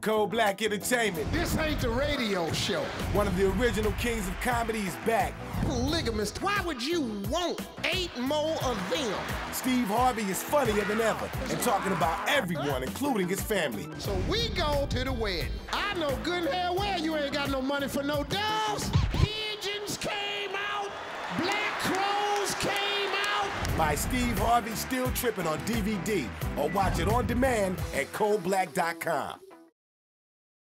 Codeblack Entertainment. This ain't the radio show. One of the original kings of comedy is back. Polygamist, why would you want eight more of them? Steve Harvey is funnier than ever and talking about everyone, including his family. So we go to the wedding. I know good and hell well you ain't got no money for no doves. Pigeons came out, black crows came out. Buy Steve Harvey Still Trippin' on DVD or watch it on demand at codeblack.com.